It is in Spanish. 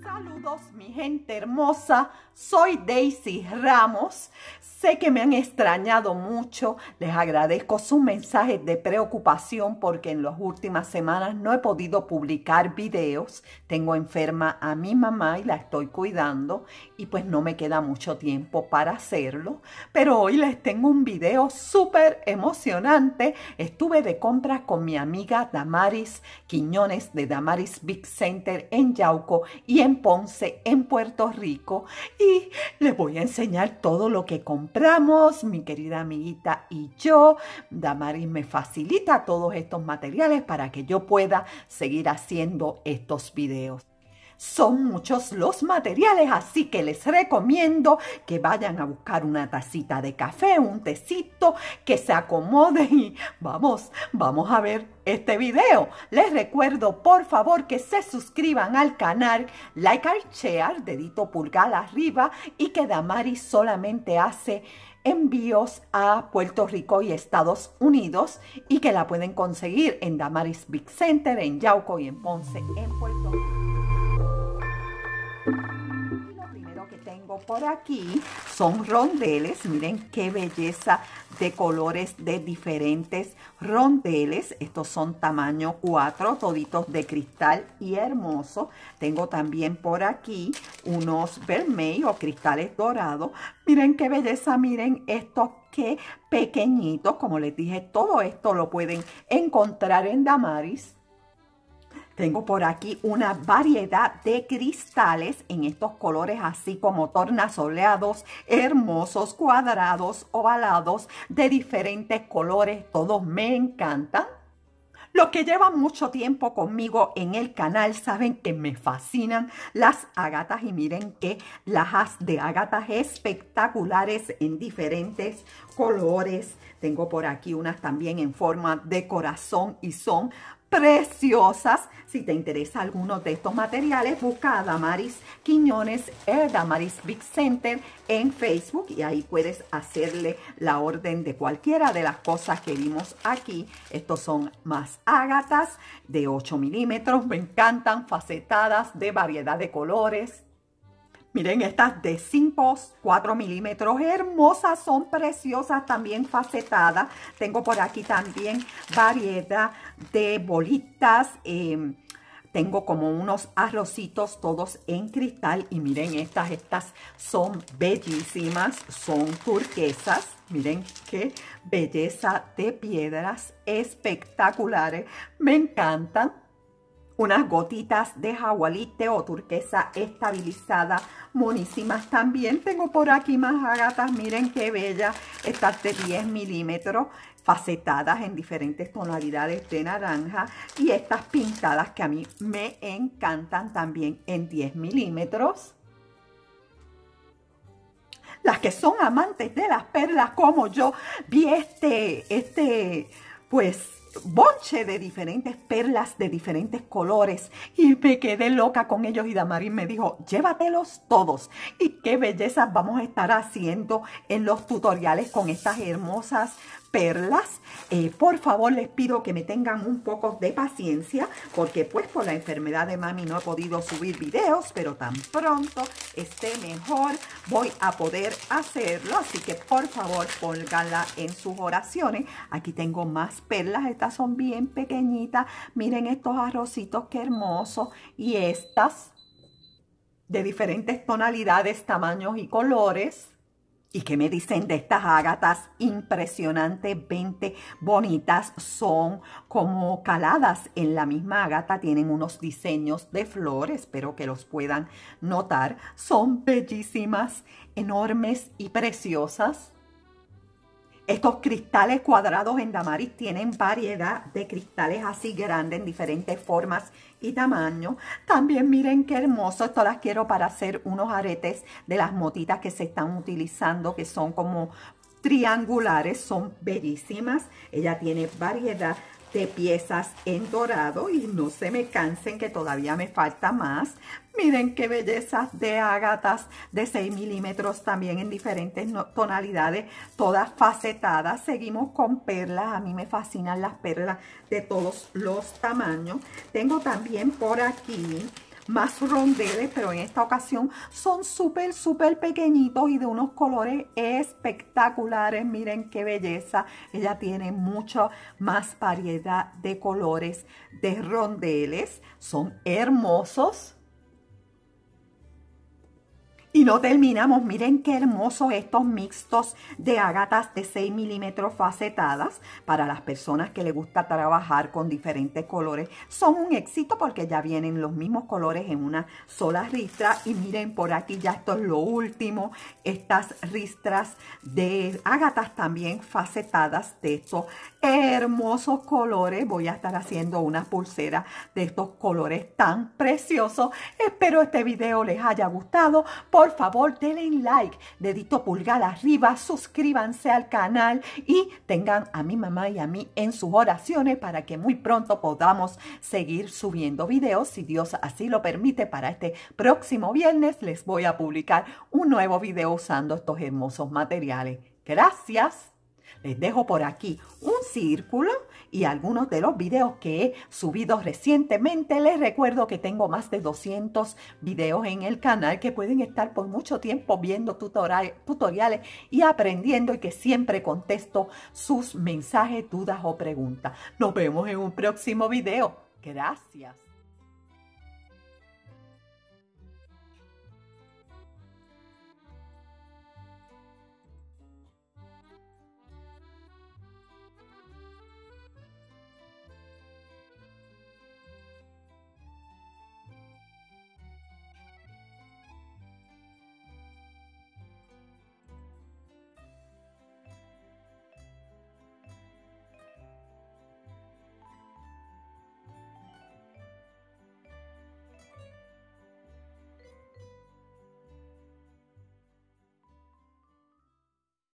Saludos mi gente hermosa, soy Daisy Ramos. Sé que me han extrañado mucho, les agradezco sus mensajes de preocupación porque en las últimas semanas no he podido publicar videos. Tengo enferma a mi mamá y la estoy cuidando y pues no me queda mucho tiempo para hacerlo. Pero hoy les tengo un video súper emocionante. Estuve de compras con mi amiga Damaris Quiñones de Damaris Big Center en Yauco y en Ponce, en Puerto Rico. Y les voy a enseñar todo lo que compré compramos, mi querida amiguita y yo. Damaris me facilita todos estos materiales para que yo pueda seguir haciendo estos videos. Son muchos los materiales, así que les recomiendo que vayan a buscar una tacita de café, un tecito, que se acomoden y vamos, vamos a ver este video. Les recuerdo, por favor, que se suscriban al canal, like al share, dedito pulgar arriba y que Damaris solamente hace envíos a Puerto Rico y Estados Unidos y que la pueden conseguir en Damaris Big Center, en Yauco y en Ponce, en Puerto Rico. Tengo por aquí son rondeles. Miren qué belleza de colores de diferentes rondeles. Estos son tamaño 4, toditos de cristal y hermoso. Tengo también por aquí unos vermelhos o cristales dorados. Miren qué belleza, miren estos qué pequeñitos. Como les dije, todo esto lo pueden encontrar en Damaris. Tengo por aquí una variedad de cristales en estos colores así como tornasoleados, hermosos, cuadrados, ovalados, de diferentes colores. Todos me encantan. Los que llevan mucho tiempo conmigo en el canal saben que me fascinan las agatas y miren que las de agatas espectaculares en diferentes colores. Tengo por aquí unas también en forma de corazón y son preciosas. Si te interesa alguno de estos materiales, busca a Damaris Quiñones, el Damaris Big Center en Facebook y ahí puedes hacerle la orden de cualquiera de las cosas que vimos aquí. Estos son más ágatas de 8 milímetros, me encantan, facetadas de variedad de colores. Miren estas de 5, 4 milímetros, hermosas, son preciosas, también facetadas. Tengo por aquí también variedad de bolitas. Em, tengo como unos arrocitos todos en cristal y miren estas, estas son bellísimas, son turquesas. Miren qué belleza de piedras espectaculares, me encantan unas gotitas de jagualite o turquesa estabilizada, monísimas. También tengo por aquí más agatas, miren qué bella, estas de 10 milímetros, facetadas en diferentes tonalidades de naranja y estas pintadas que a mí me encantan también en 10 milímetros. Las que son amantes de las perlas como yo, vi este, este, pues bonche de diferentes perlas de diferentes colores y me quedé loca con ellos y Damaris me dijo, llévatelos todos y qué bellezas vamos a estar haciendo en los tutoriales con estas hermosas perlas. Eh, por favor, les pido que me tengan un poco de paciencia porque pues por la enfermedad de mami no he podido subir videos, pero tan pronto esté mejor voy a poder hacerlo. Así que por favor, pónganla en sus oraciones. Aquí tengo más perlas. Estas son bien pequeñitas. Miren estos arrocitos, qué hermosos. Y estas de diferentes tonalidades, tamaños y colores. ¿Y qué me dicen de estas ágatas impresionantemente bonitas? Son como caladas en la misma ágata, tienen unos diseños de flores, espero que los puedan notar. Son bellísimas, enormes y preciosas. Estos cristales cuadrados en Damaris tienen variedad de cristales así grandes en diferentes formas y tamaños. También miren qué hermoso. Esto las quiero para hacer unos aretes de las motitas que se están utilizando que son como triangulares. Son bellísimas. Ella tiene variedad de piezas en dorado y no se me cansen que todavía me falta más. Miren qué belleza de ágatas de 6 milímetros también en diferentes tonalidades, todas facetadas. Seguimos con perlas, a mí me fascinan las perlas de todos los tamaños. Tengo también por aquí más rondeles, pero en esta ocasión son súper, súper pequeñitos y de unos colores espectaculares. Miren qué belleza. Ella tiene mucha más variedad de colores de rondeles. Son hermosos. Y no terminamos, miren qué hermosos estos mixtos de agatas de 6 milímetros facetadas para las personas que les gusta trabajar con diferentes colores. Son un éxito porque ya vienen los mismos colores en una sola ristra. Y miren por aquí ya esto es lo último, estas ristras de agatas también facetadas de estos hermosos colores. Voy a estar haciendo una pulsera de estos colores tan preciosos. Espero este video les haya gustado. Por favor, denle like, dedito pulgar arriba, suscríbanse al canal y tengan a mi mamá y a mí en sus oraciones para que muy pronto podamos seguir subiendo videos. Si Dios así lo permite, para este próximo viernes les voy a publicar un nuevo video usando estos hermosos materiales. Gracias. Les dejo por aquí un círculo y algunos de los videos que he subido recientemente. Les recuerdo que tengo más de 200 videos en el canal que pueden estar por mucho tiempo viendo tutoriales y aprendiendo y que siempre contesto sus mensajes, dudas o preguntas. Nos vemos en un próximo video. Gracias.